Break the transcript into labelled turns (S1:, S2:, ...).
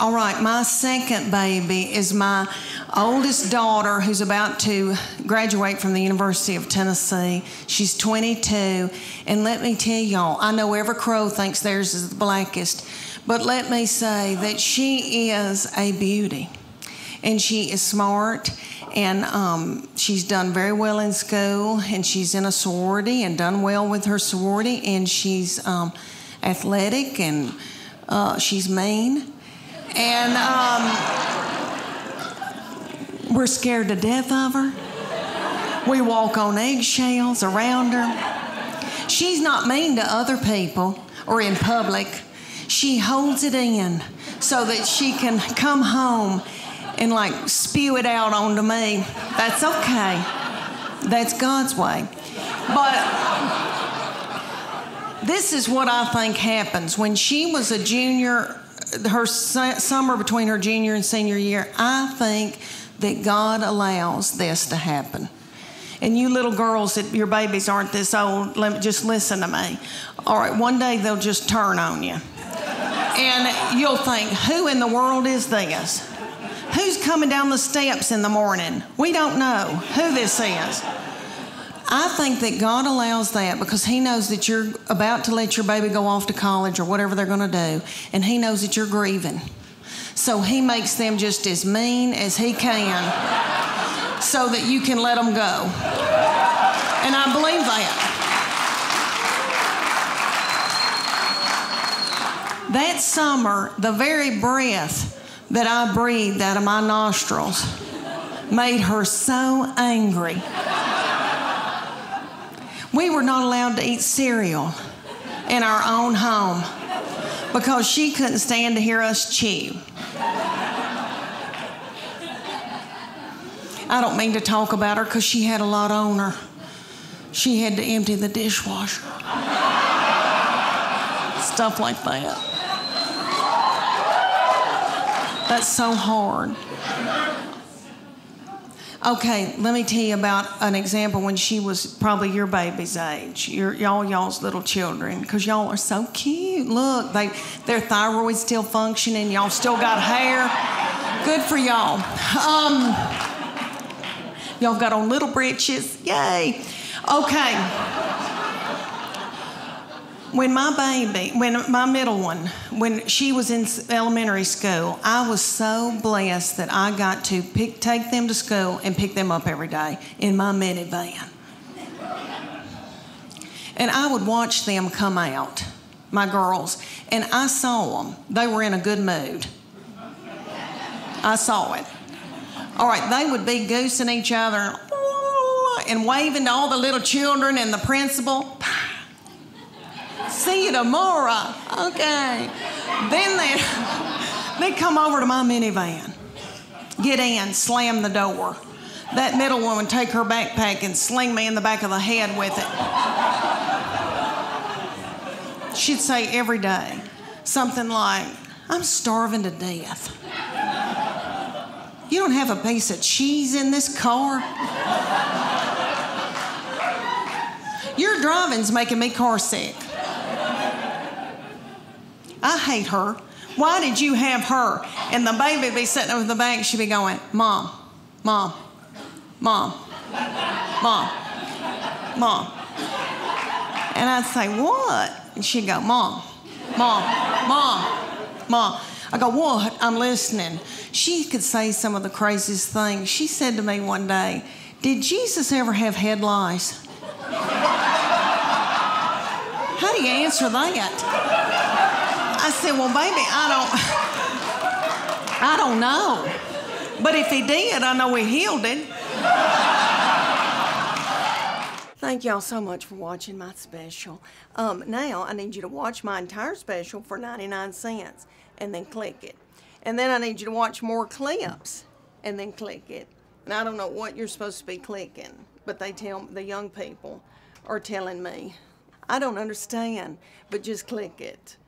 S1: All right, my second baby is my oldest daughter who's about to graduate from the University of Tennessee. She's 22. And let me tell y'all, I know every crow thinks theirs is the blackest, but let me say that she is a beauty. And she is smart, and um, she's done very well in school, and she's in a sorority and done well with her sorority, and she's um, athletic and uh, she's mean and um, we're scared to death of her. We walk on eggshells around her. She's not mean to other people or in public. She holds it in so that she can come home and like spew it out onto me. That's okay. That's God's way. But this is what I think happens. When she was a junior her summer between her junior and senior year, I think that God allows this to happen. And you little girls that your babies aren't this old, let me just listen to me. All right, one day they'll just turn on you. And you'll think, who in the world is this? Who's coming down the steps in the morning? We don't know who this is. I think that God allows that because He knows that you're about to let your baby go off to college or whatever they're going to do, and He knows that you're grieving. So He makes them just as mean as He can so that you can let them go. And I believe that. That summer, the very breath that I breathed out of my nostrils made her so angry. We were not allowed to eat cereal in our own home because she couldn't stand to hear us chew. I don't mean to talk about her because she had a lot on her. She had to empty the dishwasher. Stuff like that. That's so hard. Okay, let me tell you about an example when she was probably your baby's age, your, y'all y'all's little children, because y'all are so cute. Look, they their thyroid's still functioning. Y'all still got hair. Good for y'all. Um, y'all got on little breeches. Yay. Okay when my baby, when my middle one, when she was in elementary school, I was so blessed that I got to pick, take them to school and pick them up every day in my minivan. And I would watch them come out, my girls, and I saw them. They were in a good mood. I saw it. All right, they would be goosing each other and waving to all the little children and the principal see you tomorrow. Okay. Then they they come over to my minivan, get in, slam the door. That middle woman take her backpack and sling me in the back of the head with it. She'd say every day something like, I'm starving to death. You don't have a piece of cheese in this car? Your driving's making me car sick. I hate her. Why did you have her? And the baby be sitting over the bank, she'd be going, Mom, Mom, Mom, Mom, Mom. And I'd say, What? And she'd go, Mom, Mom, Mom, Mom. I go, What? I'm listening. She could say some of the craziest things. She said to me one day, Did Jesus ever have head lice? How do you answer that? I said, Well, baby, I don't I don't know. But if he did, I know he healed it. Thank y'all so much for watching my special. Um, now I need you to watch my entire special for 99 cents and then click it. And then I need you to watch more clips and then click it. And I don't know what you're supposed to be clicking, but they tell the young people are telling me. I don't understand, but just click it.